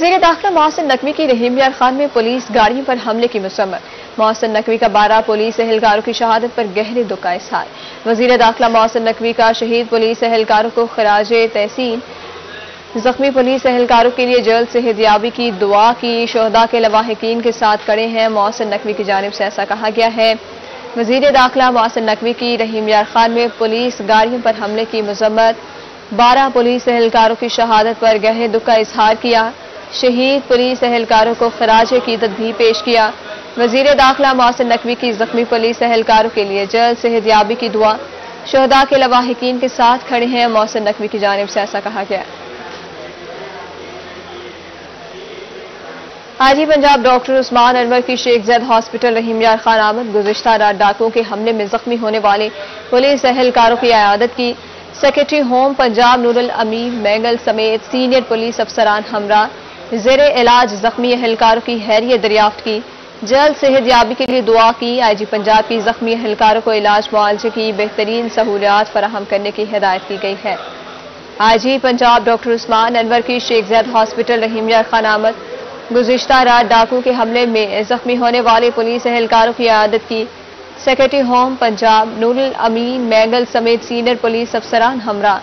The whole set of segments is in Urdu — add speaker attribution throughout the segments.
Speaker 1: وزیر داخلہ محسن نقوی کی رحیم یار خان میں پولیس گاڑیوں پر حملے کی مسمت محسن نقوی کا بارہ، پولیس اہلکاروں کی شہادت پر گہرے دکھ کا اظہار۔ وزیر داخلہ محسن نقوی کا شہید، پولیس اہلکاروں کو خراج تحسین۔ زخمی پولیس اہلکاروں کے لیے جلد صحت یابی کی دعا کی۔ شہداء کے لواحقین کے ساتھ کڑے ہیں۔ محسن نقوی کی جانب سے ایسا کہا گیا ہے۔ وزیر داخلہ محسن نقوی کی رحیم یار خان میں پولیس گاڑیوں پر حملے کی مذمت بارہ، پولیس اہلکاروں کی شہادت پر گہرے دکھ کا اظہار کیا۔ شہید پولیس اہلکاروں کو خراج عقیدت بھی پیش کیا۔ وزیر داخلہ محسن نقوی کی زخمی پولیس اہلکاروں کے لیے جلد صحت یابی کی دعا۔ شہداء کے لواحقین کے ساتھ کھڑے ہیں، محسن نقوی کی جانب سے ایسا کہا گیا۔ آج ہی پنجاب ڈاکٹر عثمان انور کی شیخ زید ہاسپٹل رحیم یار خان آمد، گزشتہ رات ڈاکوں کے حملے میں زخمی ہونے والے پولیس اہلکاروں کی عیادت کی۔ سیکرٹری ہوم پنجاب نور الامیر مینگل سمیت سینئر پولیس افسران ہمراہ۔ زیر علاج زخمی اہلکاروں کی حیریت دریافت کی۔ جلد صحت یابی کے لیے دعا کی۔ آئی جی پنجاب کی زخمی اہلکاروں کو علاج معالجے کی بہترین سہولیات فراہم کرنے کی ہدایت کی گئی ہے۔ آئی جی پنجاب ڈاکٹر عثمان انور کی شیخ زید ہاسپٹل رحیم یار خان آمد۔ گزشتہ رات ڈاکو کے حملے میں زخمی ہونے والے پولیس اہلکاروں کی عیادت کی۔ سیکرٹری ہوم پنجاب، نور الامین، مینگل سمیت سینئر پولیس افسران ہمراہ۔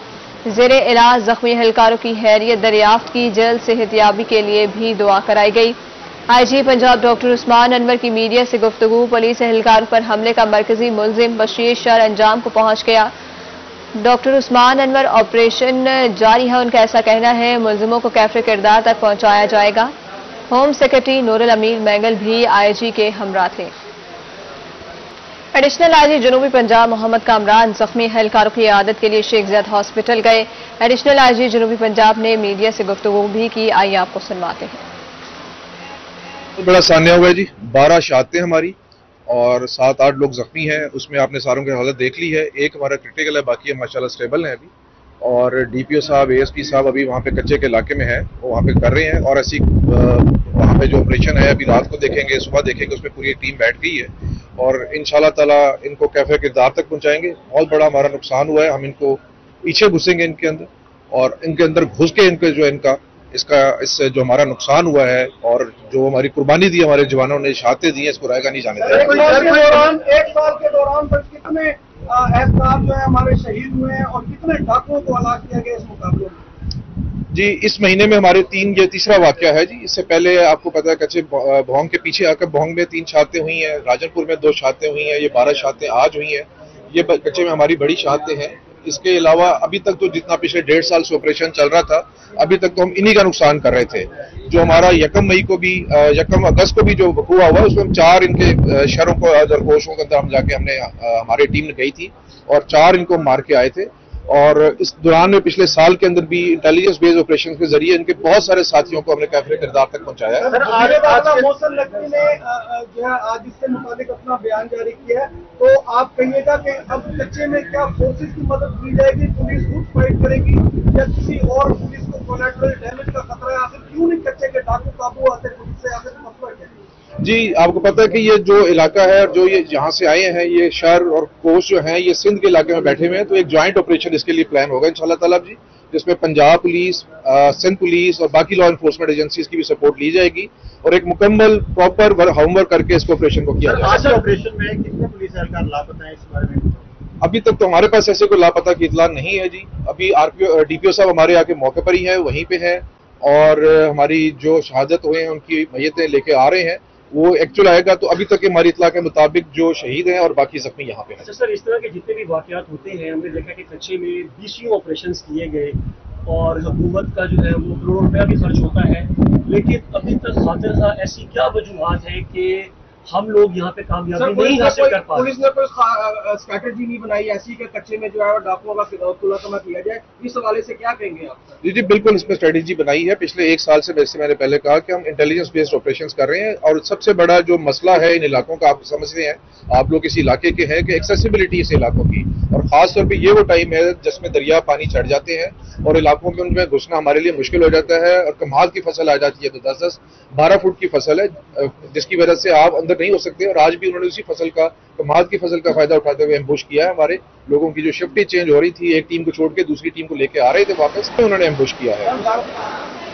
Speaker 1: زیر علاج زخمی اہلکاروں کی حیریت دریافت کی جلد صحت یابی کے لیے بھی دعا کرائی گئی۔ آئی جی پنجاب ڈاکٹر عثمان انور کی میڈیا سے گفتگو، پولیس اہلکاروں پر حملے کا مرکزی ملزم بشیر شر انجام کو پہنچ گیا۔ ڈاکٹر عثمان انور آپریشن جاری ہے، ان کا ایسا کہنا ہے، ملزموں کو کیفر کردار تک پہنچایا جائے گا۔ ہوم سیکرٹری نور الامیر مینگل بھی آئی جی کے ہمراہ تھے۔ ایڈیشنل آئی جی جنوبی پنجاب محمد کامران زخمی اہلکاروں کی عادت کے لیے شیخ زید ہاسپٹل گئے۔ ایڈیشنل آئی جی جنوبی پنجاب نے میڈیا سے گفتگو بھی کی۔ آئیے آپ کو سنواتے ہیں۔
Speaker 2: بڑا سانیہ ہوا ہے جی۔ بارہ شہادتیں ہماری اور سات آٹھ لوگ زخمی ہیں۔ اس میں آپ نے ساروں کی حالت دیکھ لی ہے۔ ایک ہمارا کرٹیکل ہے، باقی ہم ماشاءاللہ سٹیبل ہیں ابھی۔ اور ڈی پی او صاحب اے ایس پی صاحب ابھی وہاں پہ کچے کے علاقے میں ہیں۔ وہ وہاں پہ کر رہے ہیں۔ اور ایسی وہاں پہ جو آپریشن ہے، ابھی رات کو دیکھیں گے، صبح دیکھیں گے، اس میں پوری ٹیم بیٹھ گئی ہے۔ اور ان شاء اللہ تعالیٰ ان کو کیفے کردار تک پہنچائیں گے۔ بہت بڑا ہمارا نقصان ہوا ہے۔ ہم ان کو پیچھے گھسیں گے ان کے اندر اور ان کے اندر گھس کے ان کے جو ان کا اس کا اس سے جو ہمارا نقصان ہوا ہے اور جو ہماری قربانی دی ہمارے جوانوں نے، شہادتیں دی ہیں، اس کو رائے گا نہیں جانے دیں۔
Speaker 3: ایک سال کے دوران کتنے جو ہے ہمارے شہید ہوئے ہیں اور کتنے ڈاکوں کو ہلاک کیا گیا اس مقابلے میں؟
Speaker 2: جی اس مہینے میں ہمارے تین یہ تیسرا واقعہ ہے جی۔ اس سے پہلے آپ کو پتا ہے کچے بھونگ کے پیچھے آ کر بھونگ میں تین شہادتیں ہوئی ہیں راجن پور میں دو شہادتیں ہوئی ہیں، یہ بارہ شہادتیں آج ہوئی ہیں۔ یہ کچے میں ہماری بڑی شہادتیں ہیں۔ اس کے علاوہ ابھی تک تو جتنا پچھلے ڈیڑھ سال سے آپریشن چل رہا تھا، ابھی تک تو ہم انہی کا نقصان کر رہے تھے۔ جو ہمارا یکم مئی کو بھی یکم اگست کو بھی جو ہوا ہوا، اس میں ہم چار ان کے شہروں کو درگوشوں کے اندر ہم جا کے ہم نے ہماری ٹیم نے گئی تھی اور چار ان کو مار کے آئے تھے۔ اور اس دوران میں پچھلے سال کے اندر بھی انٹیلیجنس بیس آپریشن کے ذریعے ان کے بہت سارے ساتھیوں کو ہم نے کیفر کردار تک پہنچایا ہے۔
Speaker 3: موسم لکھنی نے جو ہے آج اس سے متعلق اپنا بیان جاری کیا ہے۔ تو آپ کہیے گا کہ اب کچے میں کیا فورسز کی مدد کی جائے گی؟ پولیس خود فائٹ کرے گی یا کسی اور پولیس کو کولیٹرل ڈیمیج کا خطرہ ہے؟ آخر کیوں نہیں کچے کے ڈاکو قابو آتے پولیس سے آخر
Speaker 2: جی آپ کو پتہ ہے کہ یہ جو علاقہ ہے اور جو یہ جہاں سے آئے ہیں یہ شہر اور کوسٹ جو ہیں یہ سندھ کے علاقے میں بیٹھے ہوئے ہیں تو ایک جوائنٹ آپریشن اس کے لیے پلان ہوگا ان شاء اللہ تعالیٰ جی جس میں پنجاب پولیس سندھ پولیس اور باقی لا انفورسمنٹ ایجنسیز کی بھی سپورٹ لی جائے گی اور ایک مکمل پراپر ہوم ورک کر کے اس کو آپریشن کو کیا
Speaker 3: جائے
Speaker 2: ابھی تک تو ہمارے پاس ایسے کوئی لاپتہ کی اطلاع نہیں ہے جی۔ ابھی R P O D P او صاحب ہمارے آ کے موقع پر ہی ہے وہیں پہ ہے اور ہماری جو شہادت ہوئے ہیں ان کی میتیں لے کے آ رہے ہیں۔ وہ ایکچوئل آئے گا تو ابھی تک ہماری اطلاع کے مطابق جو شہید ہیں اور باقی زخمی یہاں پہ ہیں۔
Speaker 4: اچھا سر، اس طرح کے جتنے بھی واقعات ہوتے ہیں، ہم نے دیکھا کہ کچے میں بیسوں آپریشنز کیے گئے اور حکومت کا جو ہے وہ کروڑ روپیہ بھی خرچ ہوتا ہے، لیکن ابھی تک خاطر ایسی کیا وجوہات ہیں کہ ہم لوگ یہاں پہ کامیابی نہیں حاصل کر پا
Speaker 3: پولیس نے کوئی اسٹریٹجی نہیں بنائی ایسی کہ کچے میں جو ہے ڈاکوؤں کا خلاصہ کیا جائے۔ اس حوالے سے کیا کہیں گے آپ؟
Speaker 2: جی جی بالکل اس میں اسٹریٹجی بنائی ہے۔ پچھلے ایک سال سے ویسے میں نے پہلے کہا کہ ہم انٹیلیجنس بیسڈ آپریشن کر رہے ہیں اور سب سے بڑا جو مسئلہ ہے ان علاقوں کا آپ سمجھتے ہیں آپ لوگ اس علاقے کے ہیں کہ ایکسیسیبلٹی اس علاقوں کی۔ اور خاص طور پہ یہ وہ ٹائم ہے جس میں دریا پانی چڑھ جاتے ہیں اور علاقوں میں ان میں گھسنا ہمارے لیے مشکل ہو جاتا ہے اور کمال کی فصل آ جاتی ہے تو دس دس بارہ فٹ کی فصل ہے جس کی وجہ سے آپ اندر نہیں ہو سکتے اور آج بھی انہوں نے اسی فصل کا کماد کی فصل کا فائدہ اٹھاتے ہوئے ایمبوش کیا ہے۔ ہمارے لوگوں کی جو شفٹیں چینج ہو رہی تھی، ایک ٹیم کو چھوڑ کے دوسری ٹیم کو لے کے آ رہے تھے واپس انہوں نے ایمبوش کیا ہے۔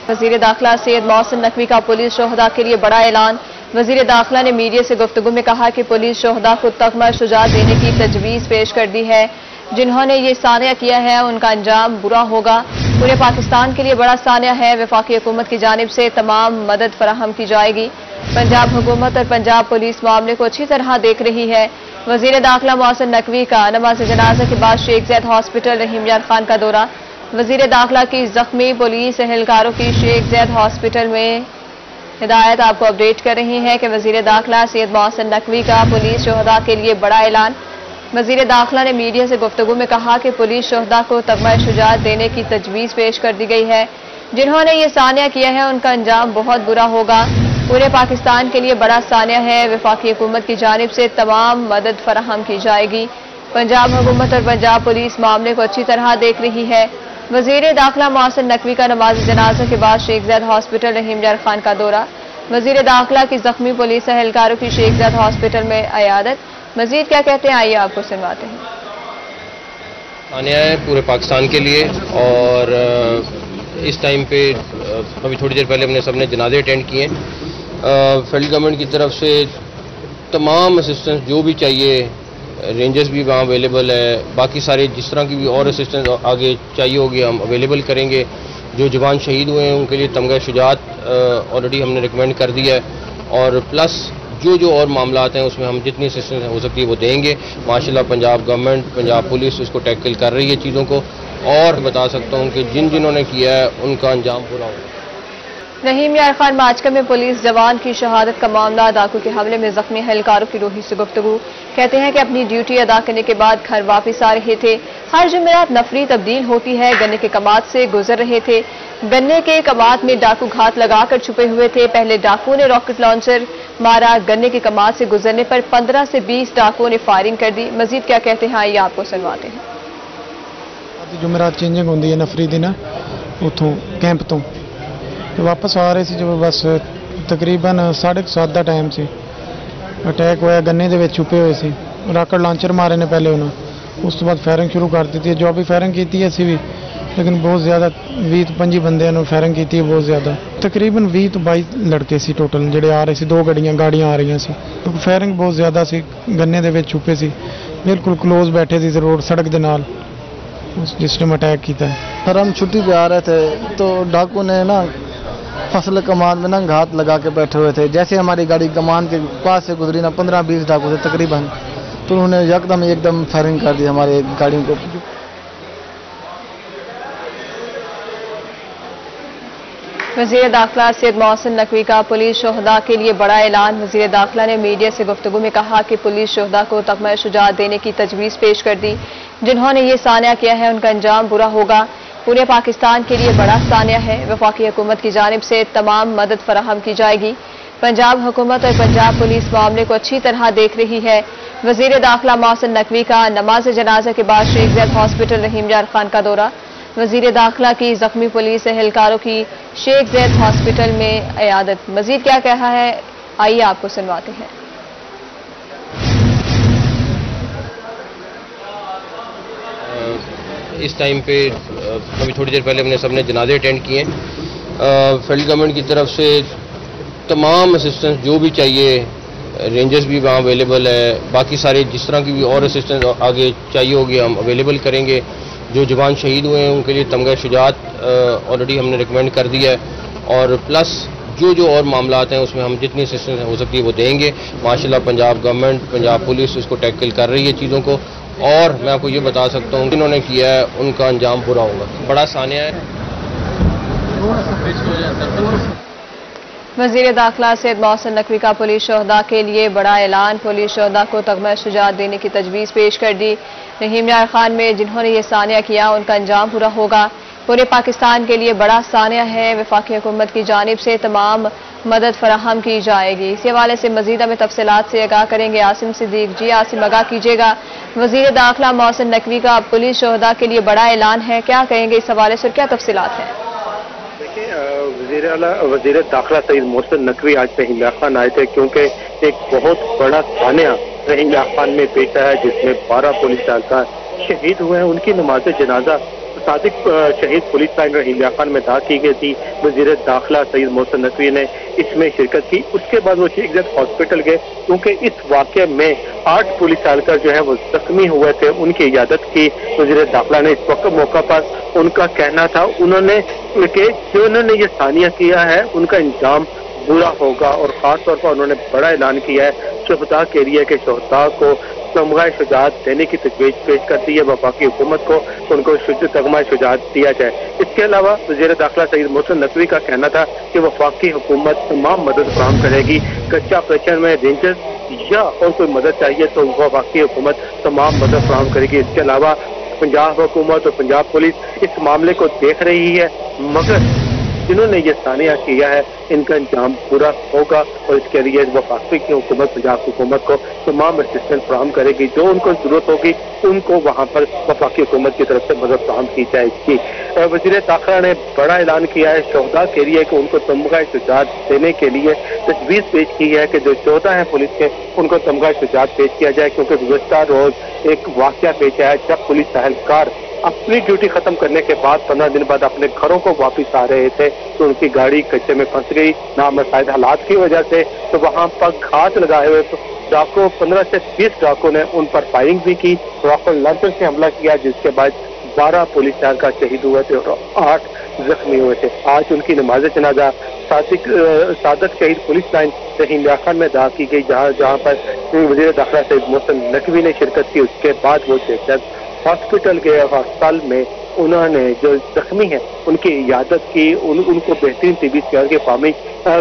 Speaker 1: وزیر داخلہ سید محسن نقوی کا پولیس شہدا کے لیے بڑا اعلان۔ وزیر داخلہ نے میڈیا سے گفتگو میں کہا کہ پولیس شہدا کو تخمہ شجاعت دینے کی تجویز پیش کر دی ہے۔ جنہوں نے یہ سانیہ کیا ہے، ان کا انجام برا ہوگا۔ پورے پاکستان کے لیے بڑا سانیہ ہے۔ وفاقی حکومت کی جانب سے تمام مدد فراہم کی جائے گی۔ پنجاب حکومت اور پنجاب پولیس معاملے کو اچھی طرح دیکھ رہی ہے۔ وزیر داخلہ محسن نقوی کا نماز جنازہ کے بعد شیخ زید ہاسپٹل رحیم یار خان کا دورہ۔ وزیر داخلہ کی زخمی پولیس اہلکاروں کی شیخ زید ہاسپٹل میں ہدایت آپ کو اپڈیٹ کر رہی ہے کہ وزیر داخلہ سید محسن نقوی کا پولیس شہدا کے لیے بڑا اعلان۔ وزیر داخلہ نے میڈیا سے گفتگو میں کہا کہ پولیس شہدا کو تغمہ شجاعت دینے کی تجویز پیش کر دی گئی ہے۔ جنہوں نے یہ سانیہ کیا ہے، ان کا انجام بہت برا ہوگا۔ پورے پاکستان کے لیے بڑا سانیہ ہے۔ وفاقی حکومت کی جانب سے تمام مدد فراہم کی جائے گی۔ پنجاب حکومت اور پنجاب پولیس معاملے کو اچھی طرح دیکھ رہی ہے۔ وزیر داخلہ محسن نقوی کا نماز جنازہ کے بعد شیخ زید ہاسپٹل رحیم یار خان کا دورہ۔ وزیر داخلہ کی زخمی پولیس اہلکاروں کی شیخ زید ہاسپٹل میں عیادت۔ مزید کیا کہتے ہیں؟ آئیے آپ کو سنواتے ہیں۔
Speaker 5: آنے آئے پورے پاکستان کے لیے اور اس ٹائم پہ ابھی تھوڑی دیر پہلے ہم نے سب نے جنازے اٹینڈ کیے۔ ہیں فیلڈ گورنمنٹ کی طرف سے تمام اسسٹنس جو بھی چاہیے، رینجرز بھی وہاں اویلیبل ہے۔ باقی سارے جس طرح کی بھی اور اسسٹنس آگے چاہیے ہوگی، ہم اویلیبل کریں گے۔ جو جوان شہید ہوئے ہیں، ان کے لیے تمغہ شجاعت آلریڈی ہم نے ریکمینڈ کر دیا ہے۔ اور پلس جو جو اور معاملات ہیں اس میں ہم جتنی اسسٹنس ہو سکتی ہے وہ دیں گے۔ ماشاءاللہ پنجاب گورنمنٹ پنجاب پولیس اس کو ٹیکل کر رہی ہے چیزوں کو۔ اور بتا سکتا ہوں کہ جن جنہوں نے کیا ہے، ان کا انجام پورا ہوگا
Speaker 1: رحیم یار خان ماچکا میں پولیس جوان کی شہادت کا معاملہ ڈاکو کے حملے میں زخمی اہلکاروں کی روحی سے گفتگو۔ کہتے ہیں کہ اپنی ڈیوٹی ادا کرنے کے بعد گھر واپس آ رہے تھے۔ ہر جمعرات نفری تبدیل ہوتی ہے، گنے کے کمات سے گزر رہے تھے۔ گنے کے کمات میں ڈاکو گھات لگا کر چھپے ہوئے تھے۔ پہلے ڈاکو نے راکٹ لانچر مارا، گنے کے کمات سے گزرنے پر پندرہ سے بیس ڈاکو نے فائرنگ کر دی۔ مزید کیا کہتے ہیں، آئیے آپ کو سنواتے ہیں۔
Speaker 6: جمعرات چینجنگ ہوندی ہے نفری دن اتوں کیمپ تو واپس آ رہے سی جو بس تقریباً ساڑھے سات ٹائم سی۔ اٹیک ہویا، گنے دے وچ چھپے ہوئے سی۔ راکٹ لانچر مارے نے پہلے انہوں اس تو بعد فائرنگ شروع کر دیتی ہے۔ جو ابھی فائرنگ کیتی ہے سی بھی لیکن بہت زیادہ بھی پنجی بندے نے فائرنگ کی تھی بہت زیادہ۔ تقریباً بھی تو بائی لڑکے سی ٹوٹل جڑے آ رہے سی، دو گڑیاں گاڑیاں آ رہی سی۔ فائرنگ بہت زیادہ سی، گنے دے وچ چھپے سی۔ بالکل کلوز بیٹھے سی روڈ سڑک دے نال۔ جس نے اٹیک کیتا ہے۔ سر ہم
Speaker 7: چھٹی پہ آ رہے تھے، تو ڈاکو نے نا فصل کمان میں ننگ گھات لگا کے بیٹھے ہوئے تھے۔ جیسے ہماری گاڑی کمان کے پاس سے گزری نا، پندرہ بیس ڈاکو تھے تقریباً۔ تو انہوں نے یکدم ایک دم فائرنگ کر دی ہماری گاڑیوں کو۔
Speaker 1: وزیر داخلہ سید محسن نقوی کا پولیس شہدہ کے لیے بڑا اعلان۔ وزیر داخلہ نے میڈیا سے گفتگو میں کہا کہ پولیس شہدہ کو تقمہ شجاعت دینے کی تجویز پیش کر دی۔ جنہوں نے یہ سانیہ کیا ہے، ان کا انجام برا ہوگا۔ پورے پاکستان کے لیے بڑا سانیہ ہے۔ وفاقی حکومت کی جانب سے تمام مدد فراہم کی جائے گی۔ پنجاب حکومت اور پنجاب پولیس معاملے کو اچھی طرح دیکھ رہی ہے۔ وزیر داخلہ محسن نقوی کا نماز جنازہ کے بعد شیخ زید ہاسپٹل رحیم جان خان کا دورہ۔ وزیر داخلہ کی زخمی پولیس اہلکاروں کی شیخ زید ہاسپٹل میں عیادت۔ مزید کیا کہا ہے؟ آئیے آپ کو سنواتے ہیں۔
Speaker 5: اس ٹائم پہ ابھی تھوڑی دیر پہلے ہم نے سب نے جنازے اٹینڈ کیے۔ ہیں فیلڈ گورنمنٹ کی طرف سے تمام اسسٹنس جو بھی چاہیے، رینجرز بھی وہاں اویلیبل ہے باقی سارے جس طرح کی بھی اور اسسٹنس آگے چاہیے ہوگی، ہم اویلیبل کریں گے۔ جو جوان شہید ہوئے ہیں، ان کے لیے تمغہ شجاعت آلریڈی ہم نے ریکمینڈ کر دیا ہے۔ اور پلس جو جو اور معاملات ہیں، اس میں ہم جتنی اسسٹنس ہو سکتی ہے، وہ دیں گے۔ ماشاءاللہ پنجاب گورنمنٹ پنجاب پولیس اس کو ٹیکل کر رہی ہے چیزوں کو۔ اور میں آپ کو یہ بتا سکتا ہوں، جنہوں نے کیا ہے، ان کا انجام برا ہوگا۔ بڑا سانیہ ہے۔
Speaker 1: وزیر داخلہ سید محسن نقوی کا پولیس شہدا کے لیے بڑا اعلان۔ پولیس شہدا کو تغمہ شجاعت دینے کی تجویز پیش کر دی۔ رحیم یار خان میں جنہوں نے یہ سانیہ کیا، ان کا انجام برا ہوگا۔ پورے پاکستان کے لیے بڑا سانیہ ہے۔ وفاقی حکومت کی جانب سے تمام مدد فراہم کی جائے گی۔ اسی حوالے سے مزید ہمیں تفصیلات سے آگاہ کریں گے آسم صدیق۔ جی آسم آگاہ کیجیے گا۔ وزیر داخلہ محسن نقوی کا پولیس شہدا کے لیے بڑا اعلان ہے۔ کیا کہیں گے اس حوالے سے اور کیا تفصیلات ہیں؟
Speaker 8: وزیر وزیر داخلہ سعید محسن نقوی آج رحیم خان آئے تھے کیونکہ ایک بہت بڑا سانحہ رحیم خان میں پیش ہے جس میں بارہ پولیس اہلکار شہید ہوئے ہیں۔ ان کی نماز جنازہ صادق شہید پولیس لائن رحیم خان میں دا کی گئی تھی۔ وزیر داخلہ سید محسن نقوی نے اس میں شرکت کی۔ اس کے بعد وہ شیخ زید ہاسپٹل گئے۔ کیونکہ اس واقعے میں آٹھ پولیس اہلکار جو ہیں وہ زخمی ہوئے تھے، ان کی عیادت کی۔ وزیر داخلہ نے اس وقت موقع پر ان کا کہنا تھا۔ انہوں نے کہ جو انہوں نے یہ ثانیہ کیا ہے، ان کا انجام برا ہوگا اور خاص طور پر انہوں نے بڑا اعلان کیا ہے شہدا کے لیے کہ شہدا کو تمغہ شجاعت دینے کی تجویز پیش کرتی ہے، وفاقی حکومت کو ان کو تمغہ شجاعت دیا جائے۔ اس کے علاوہ وزیر داخلہ سعید محسن نقوی کا کہنا تھا کہ وفاقی حکومت تمام مدد فراہم کرے گی۔ کچا آپریشن میں رینجرز یا اور کوئی مدد چاہیے تو وفاقی حکومت تمام مدد فراہم کرے گی۔ اس کے علاوہ پنجاب حکومت اور پنجاب پولیس اس معاملے کو دیکھ رہی ہے، مگر جنہوں نے یہ ثانیہ کیا ہے، ان کا انجام پورا ہوگا اور اس کے لیے وفاقی کی حکومت، پنجاب حکومت کو تمام اسسٹنٹ فراہم کرے گی۔ جو ان کو ضرورت ہوگی، ان کو وہاں پر وفاقی حکومت کی طرف سے مدد فراہم کی جائے گی۔ وزیر داخلہ نے بڑا اعلان کیا ہے شہدا کے لیے کہ ان کو تمغہ شجاعت دینے کے لیے تجویز پیش کی ہے کہ جو چودہ ہیں پولیس کے، ان کو تمغہ شجاعت پیش کیا جائے کیونکہ گزشتہ روز ایک واقعہ پیش آیا جب پولیس اہلکار اپنی ڈیوٹی ختم کرنے کے بعد پندرہ دن بعد اپنے گھروں کو واپس آ رہے تھے، تو ان کی گاڑی کچے میں پھنس گئی نامسائد حالات کی وجہ سے تو وہاں پر گھاس لگائے ہوئے ڈاکو پندرہ سے بیس ڈاکو نے ان پر فائرنگ بھی کی راکل لانچر سے حملہ کیا، جس کے بعد بارہ پولیس اہلکار شہید ہوئے تھے اور آٹھ زخمی ہوئے تھے۔ آج ان کی نماز جنازہ صادق صادق شہید پولیس لائن رحیم خان میں ادا کی گئی، جہاں جہاں پر وزیر داخلہ سید محسن نقوی نے شرکت کی، اس کے بعد وہ ہاسپٹل کے ہسپتال میں انہوں نے جو زخمی ہیں، ان کی عیادت کی، ان ان کو بہترین طبی کیئر کے فارمنگ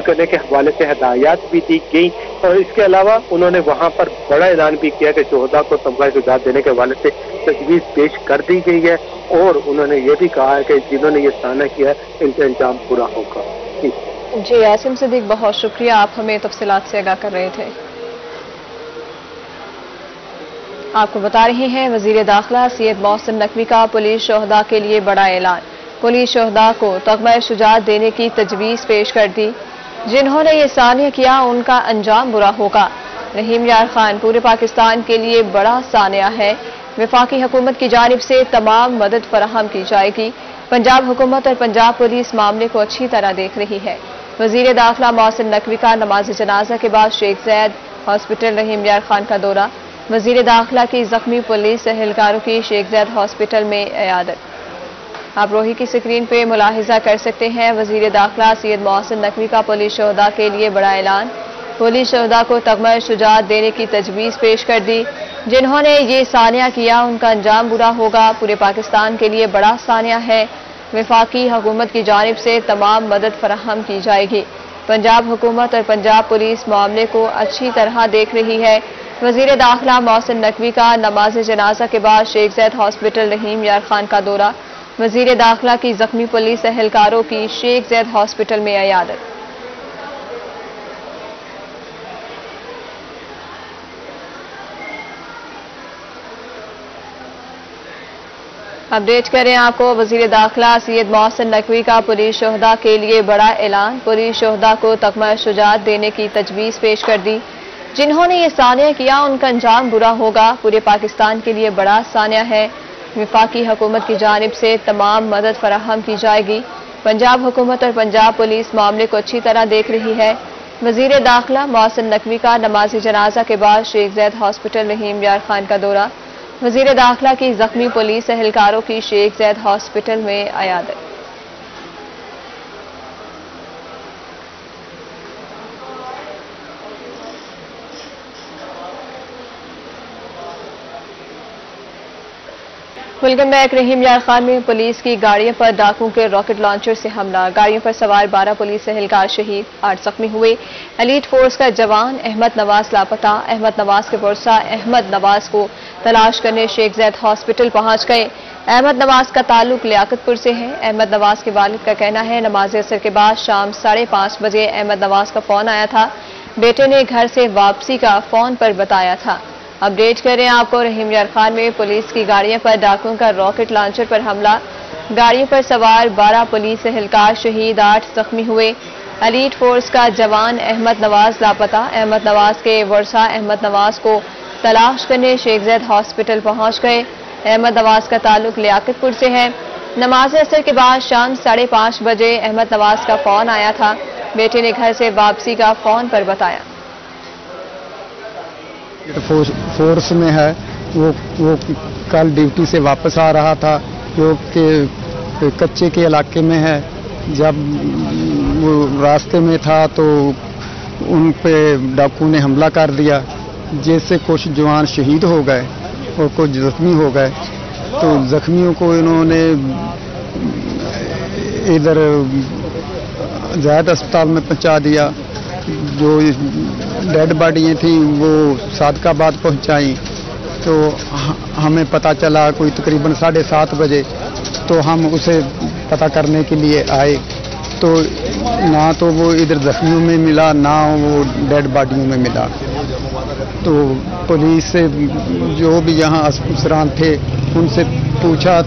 Speaker 8: کرنے کے حوالے سے ہدایات بھی دی گئی اور اس کے علاوہ انہوں نے وہاں پر بڑا اعلان بھی کیا کہ شہدا کو تمغہ شجاعت دینے کے حوالے سے تجویز پیش کر دی گئی ہے۔ اور انہوں نے یہ بھی کہا ہے کہ جنہوں نے یہ سانہ کیا ہے ان کا انجام پورا ہوگا۔
Speaker 1: جی۔, جی، آسم صدیق، بہت شکریہ، آپ ہمیں تفصیلات سے آگاہ کر رہے تھے۔ آپ کو بتا رہے ہیں، وزیر داخلہ سید محسن نقوی کا پولیس شہدا کے لیے بڑا اعلان۔ پولیس شہدا کو تغمہ شجاعت دینے کی تجویز پیش کر دی۔ جنہوں نے یہ سانیہ کیا، ان کا انجام برا ہوگا۔ رحیم یار خان، پورے پاکستان کے لیے بڑا سانیہ ہے۔ وفاقی حکومت کی جانب سے تمام مدد فراہم کی جائے گی۔ پنجاب حکومت اور پنجاب پولیس معاملے کو اچھی طرح دیکھ رہی ہے۔ وزیر داخلہ محسن نقوی کا نماز جنازہ کے بعد شیخ زید ہاسپٹل رحیم یار خان کا دورہ۔ وزیر داخلہ کی زخمی پولیس اہلکاروں کی شیخ زید ہاسپٹل میں عیادت۔ آپ روحی کی سکرین پہ ملاحظہ کر سکتے ہیں، وزیر داخلہ سید محسن نقوی کا پولیس شہدا کے لیے بڑا اعلان۔ پولیس شہدا کو تغمہ شجاعت دینے کی تجویز پیش کر دی۔ جنہوں نے یہ ثانیہ کیا، ان کا انجام برا ہوگا۔ پورے پاکستان کے لیے بڑا ثانیہ ہے۔ وفاقی حکومت کی جانب سے تمام مدد فراہم کی جائے گی۔ پنجاب حکومت اور پنجاب پولیس معاملے کو اچھی طرح دیکھ رہی ہے۔ وزیر داخلہ محسن نقوی کا نماز جنازہ کے بعد شیخ زید ہاسپٹل رحیم یار خان کا دورہ۔ وزیر داخلہ کی زخمی پولیس اہلکاروں کی شیخ زید ہاسپٹل میں عیادت۔ اپڈیٹ کریں آپ کو وزیر داخلہ سید محسن نقوی کا پولیس شہدہ کے لیے بڑا اعلان۔ پولیس شہدہ کو تقمہ شجاعت دینے کی تجویز پیش کر دی۔ جنہوں نے یہ سانیہ کیا ان کا انجام برا ہوگا۔ پورے پاکستان کے لیے بڑا سانیہ ہے۔ وفاقی حکومت کی جانب سے تمام مدد فراہم کی جائے گی۔ پنجاب حکومت اور پنجاب پولیس معاملے کو اچھی طرح دیکھ رہی ہے۔ وزیر داخلہ محسن نقوی کا نماز جنازہ کے بعد شیخ زید ہاسپٹل رحیم یار خان کا دورہ۔ وزیر داخلہ کی زخمی پولیس اہلکاروں کی شیخ زید ہاسپٹل میں عیادت۔ ویلکم بیک رحیم یار خان میں پولیس کی گاڑیوں پر ڈاکوں کے راکٹ لانچر سے حملہ۔ گاڑیوں پر سوار بارہ پولیس اہلکار شہید۔ آٹھ زخمی ہوئے۔ ایلیٹ فورس کا جوان احمد نواز لاپتہ احمد نواز کے ورثہ احمد نواز کو تلاش کرنے شیخ زید ہاسپٹل پہنچ گئے۔ احمد نواز کا تعلق لیاقت پور سے ہے۔ احمد نواز کے والد کا کہنا ہے، نماز اثر کے بعد شام ساڑھے پانچ بجے احمد نواز کا فون آیا تھا۔ بیٹے نے گھر سے واپسی کا فون پر بتایا تھا۔ اپڈیٹ کریں آپ کو رحیم یار خان میں پولیس کی گاڑیوں پر ڈاکوں کا راکٹ لانچر پر حملہ۔ گاڑیوں پر سوار بارہ پولیس اہلکار شہید آٹھ زخمی ہوئے۔ ایلیٹ فورس کا جوان احمد نواز لاپتہ۔ احمد نواز کے ورثہ احمد نواز کو تلاش کرنے شیخ زید ہاسپٹل پہنچ گئے۔ احمد نواز کا تعلق لیاقت پور سے ہے۔ نماز اثر کے بعد شام ساڑھے پانچ بجے احمد نواز کا فون آیا تھا۔ بیٹے نے گھر سے واپسی کا فون پر بتایا۔
Speaker 9: فورس میں ہے، وہ وہ کل ڈیوٹی سے واپس آ رہا تھا، جو کہ کچے کے علاقے میں ہے، جب وہ راستے میں تھا تو ان پہ ڈاکو نے حملہ کر دیا جس سے کچھ جوان شہید ہو گئے اور کچھ زخمی ہو گئے، تو زخمیوں کو انہوں نے ادھر زائد اسپتال میں پہنچا دیا، جو ڈیڈ باڈیاں تھیں، وہ صادق آباد پہنچائیں۔ تو ہمیں پتہ چلا کوئی تقریباً ساڑھے سات بجے۔ تو ہم اسے پتہ کرنے کے لیے آئے۔ تو نہ تو وہ ادھر زخمیوں میں ملا، نہ وہ ڈیڈ باڈیوں میں ملا۔ تو پولیس سے جو بھی یہاں افسران تھے، ان سے پوچھا۔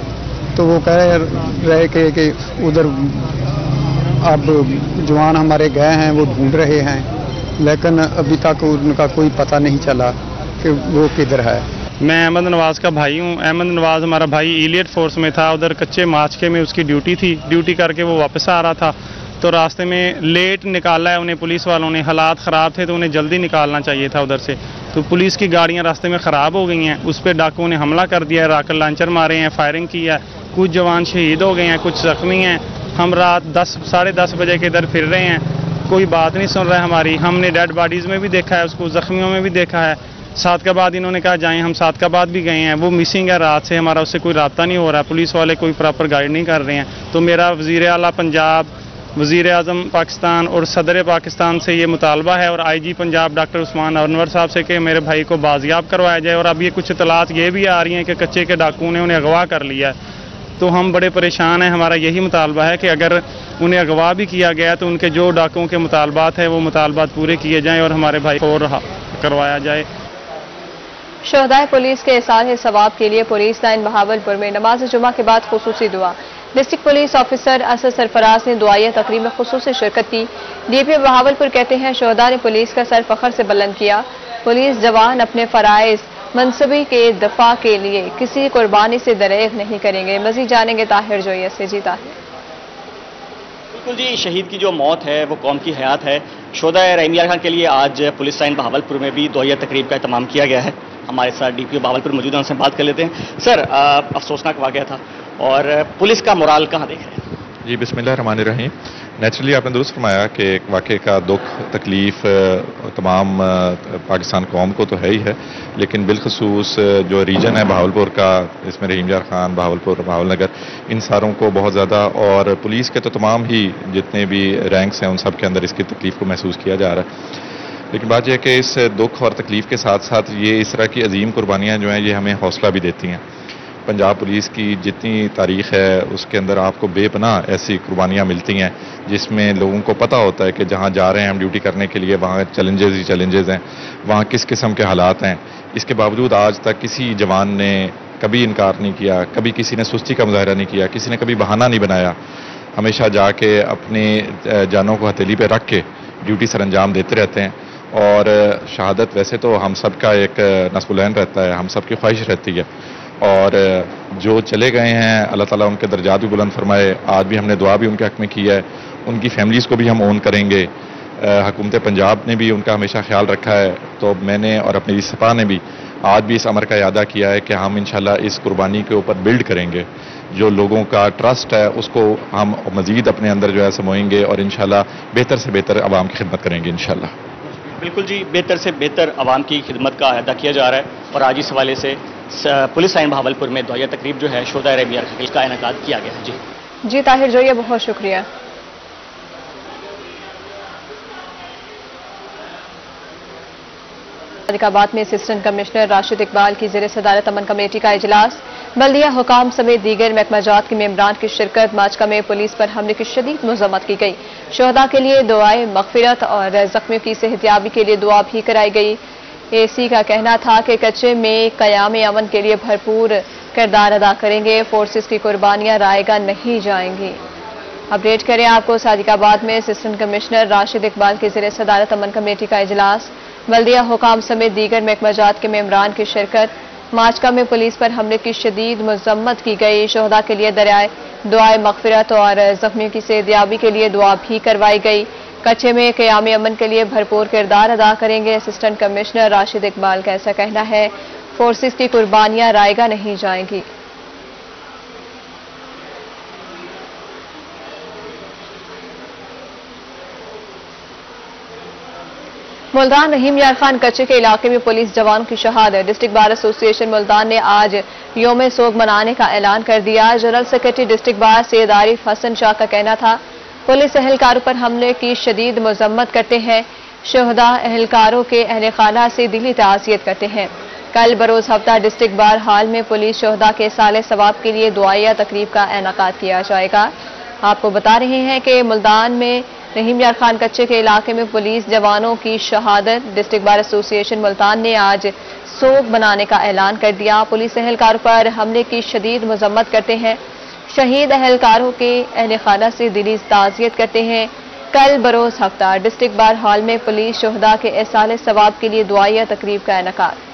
Speaker 9: تو وہ کہہ رہے کہ کہ ادھر اب جوان ہمارے گئے ہیں، وہ ڈھونڈ رہے ہیں۔ لیکن ابھی تک ان کا کوئی پتہ نہیں چلا کہ وہ کدھر ہے۔
Speaker 10: میں احمد نواز کا بھائی ہوں۔ احمد نواز ہمارا بھائی ایلیٹ فورس میں تھا۔ ادھر کچے مارچکے میں اس کی ڈیوٹی تھی۔ ڈیوٹی کر کے وہ واپس آ رہا تھا۔ تو راستے میں لیٹ نکالا ہے انہیں پولیس والوں نے۔ حالات خراب تھے تو انہیں جلدی نکالنا چاہیے تھا ادھر سے۔ تو پولیس کی گاڑیاں راستے میں خراب ہو گئی ہیں۔ اس پہ ڈاکو نے حملہ کر دیا ہے۔ راکٹ لانچر مارے ہیں۔ فائرنگ کی ہے۔ کچھ جوان شہید ہو گئے ہیں۔ کچھ زخمی ہیں۔ ہم رات دس ساڑھے دس بجے کے ادھر پھر رہے ہیں۔ کوئی بات نہیں سن رہا ہے ہماری۔ ہم نے ڈیڈ باڈیز میں بھی دیکھا ہے، اس کو زخمیوں میں بھی دیکھا ہے۔ سات کا بعد انہوں نے کہا جائیں، ہم سات کا بعد بھی گئے ہیں۔ وہ مسنگ ہے رات سے، ہمارا اس سے کوئی رابطہ نہیں ہو رہا۔ ہے پولیس والے کوئی پراپر گائیڈ نہیں کر رہے ہیں۔ تو میرا وزیر اعلیٰ پنجاب، وزیر اعظم پاکستان اور صدر پاکستان سے یہ مطالبہ ہے اور آئی جی پنجاب ڈاکٹر عثمان انور صاحب سے کہ میرے بھائی کو بازیاب کروایا جائے اور اب یہ کچھ اطلاعات یہ بھی آ رہی ہیں کہ کچے کے ڈاکو نے انہیں اغوا کر لیا ہے۔ تو ہم بڑے پریشان ہیں۔ ہمارا یہی مطالبہ ہے کہ اگر انہیں اغوا بھی کیا گیا تو ان کے جو ڈاکوں کے مطالبات ہیں وہ مطالبات پورے کیے جائیں اور ہمارے بھائی کو کروایا جائے۔
Speaker 1: شہدائے پولیس کے احسان ثواب کے لیے پولیس لائن بہاول پور میں نماز جمعہ کے بعد خصوصی دعا۔ District police officer Asad Sarfraz نے دعائیہ تقریب میں خصوصی شرکت کی۔ ڈی پی بہاول پور کہتے ہیں شہداء نے پولیس کا سر فخر سے بلند کیا۔ پولیس جوان اپنے فرائض منصبی کے دفاع کے لیے کسی قربانی سے دریغ نہیں کریں گے۔ مزید جانیں گے طاہر جویہ سے جی طاہر۔
Speaker 11: بالکل جی شہید کی جو موت ہے، وہ قوم کی حیات ہے۔ شہدہ رحمیہ خان کے لیے آج پولیس لائن بہاول پور میں بھی دوہیا تقریب کا اہتمام کیا گیا ہے۔ ہمارے ساتھ ڈی پی او بہاول پور موجود ہیں، ان سے بات کر لیتے ہیں۔ سر افسوسناک واقعہ تھا۔ اور پولیس کا مرال کہاں دیکھ رہے ہیں
Speaker 12: جی بسم اللہ الرحمن الرحیم۔ نیچرلی آپ نے درست فرمایا کہ ایک واقعے کا دکھ، تکلیف تمام پاکستان قوم کو تو ہے ہی ہے، لیکن بالخصوص جو ریجن ہے بہاولپور کا، اس میں رحیم یار خان، بہاولپور، بہاول نگر، ان ساروں کو بہت زیادہ، اور پولیس کے تو تمام ہی جتنے بھی رینکس ہیں، ان سب کے اندر اس کی تکلیف کو محسوس کیا جا رہا ہے۔ لیکن بات یہ ہے کہ اس دکھ اور تکلیف کے ساتھ ساتھ یہ اس طرح کی عظیم قربانیاں جو ہیں، یہ ہمیں حوصلہ بھی دیتی ہیں۔ پنجاب پولیس کی جتنی تاریخ ہے، اس کے اندر آپ کو بے پناہ ایسی قربانیاں ملتی ہیں، جس میں لوگوں کو پتہ ہوتا ہے کہ جہاں جا رہے ہیں ہم ڈیوٹی کرنے کے لیے، وہاں چیلنجز ہی چیلنجز ہیں، وہاں کس قسم کے حالات ہیں۔ اس کے باوجود آج تک کسی جوان نے کبھی انکار نہیں کیا، کبھی کسی نے سستی کا مظاہرہ نہیں کیا، کسی نے کبھی بہانہ نہیں بنایا۔ ہمیشہ جا کے اپنی جانوں کو ہتھیلی پہ رکھ کے ڈیوٹی سر انجام دیتے رہتے ہیں۔ اور شہادت ویسے تو ہم سب کا ایک نصب العین رہتا ہے، ہم سب کی خواہش رہتی ہے۔ اور جو چلے گئے ہیں، اللہ تعالیٰ ان کے درجات بھی بلند فرمائے۔ آج بھی ہم نے دعا بھی ان کے حق میں کی ہے۔ ان کی فیملیز کو بھی ہم اون کریں گے۔ حکومت پنجاب نے بھی ان کا ہمیشہ خیال رکھا ہے۔ تو میں نے اور اپنی سپا نے بھی آج بھی اس عمر کا اعادہ کیا ہے کہ ہم انشاءاللہ اس قربانی کے اوپر بلڈ کریں گے۔ جو لوگوں کا ٹرسٹ ہے، اس کو ہم مزید اپنے اندر جو ہے سموئیں گے اور انشاءاللہ بہتر سے بہتر عوام کی خدمت کریں گے انشاءاللہ۔
Speaker 11: بالکل جی بہتر سے بہتر عوام کی خدمت کا اعادہ کیا جا رہا ہے اور آج اس حوالے سے پولیس لائن بہاول پور میں دعائیہ تقریب جو ہے شہدا ریبیار کا انعقاد کیا گیا ہے۔ جی۔
Speaker 1: جی طاہر جویہ بہت شکریہ۔ آباد میں اسسٹنٹ کمشنر راشد اقبال کی زیر صدارت امن کمیٹی کا اجلاس۔ بلدیہ حکام سمیت دیگر محکمہ جات کے ممبران کی شرکت ماچکا میں پولیس پر حملے کی شدید مذمت کی گئی۔ شہداء کے لیے دعائیں مغفرت اور زخمیوں کی صحتیابی کے لیے دعا بھی کرائی گئی۔ اے سی کا کہنا تھا کہ کچے میں قیام امن کے لیے بھرپور کردار ادا کریں گے۔ فورسز کی قربانیاں رائے گا نہیں جائیں گی۔ اپڈیٹ کریں آپ کو صادق آباد میں اسسٹنٹ کمشنر راشد اقبال کے زیر صدارت امن کمیٹی کا اجلاس۔ بلدیہ حکام سمیت دیگر محکمہ جات کے ممبران کی شرکت ماچکا میں پولیس پر حملے کی شدید مذمت کی گئی۔ شہدا کے لیے دریائے دعائے مغفرت اور زخمیوں کی صحتیابی کے لیے دعا بھی کروائی گئی۔ کچھے میں قیام امن کے لیے بھرپور کردار ادا کریں گے۔ اسسٹنٹ کمشنر راشد اقبال کا ایسا کہنا ہے۔ فورسز کی قربانیاں رائے گا نہیں جائیں گی۔ ملتان رحیم یار خان کچے کے علاقے میں پولیس جوان کی شہادت۔ ڈسٹرکٹ بار ایسوسی ایشن نے آج یوم سوگ منانے کا اعلان کر دیا۔ General secretary district bar Syed Arif Hassan Shah کا کہنا تھا، پولیس اہلکاروں پر حملے کی شدید مذمت کرتے ہیں۔ شہدا اہلکاروں کے اہل خانہ سے دلی تعزیت کرتے ہیں۔ کل بروز ہفتہ ڈسٹرکٹ بار حال میں پولیس شہدا کے سال ثواب کے لیے دعائیہ تقریب کا انعقاد کیا جائے گا۔ آپ کو بتا رہے ہیں کہ ملتان میں رحیم یار خان کچے کے علاقے میں پولیس جوانوں کی شہادت ڈسٹرکٹ بار ایسوسی ایشن ملتان نے آج سوگ بنانے کا اعلان کر دیا۔ پولیس اہلکار پر حملے کی شدید مذمت کرتے ہیں۔ شہید اہلکاروں کے اہل خانہ سے دلی تعزیت کرتے ہیں۔ کل بروز ہفتہ ڈسٹرکٹ بار ہال میں پولیس شہدا کے احسال ثواب کے لیے دعائیہ تقریب کا انعقاد۔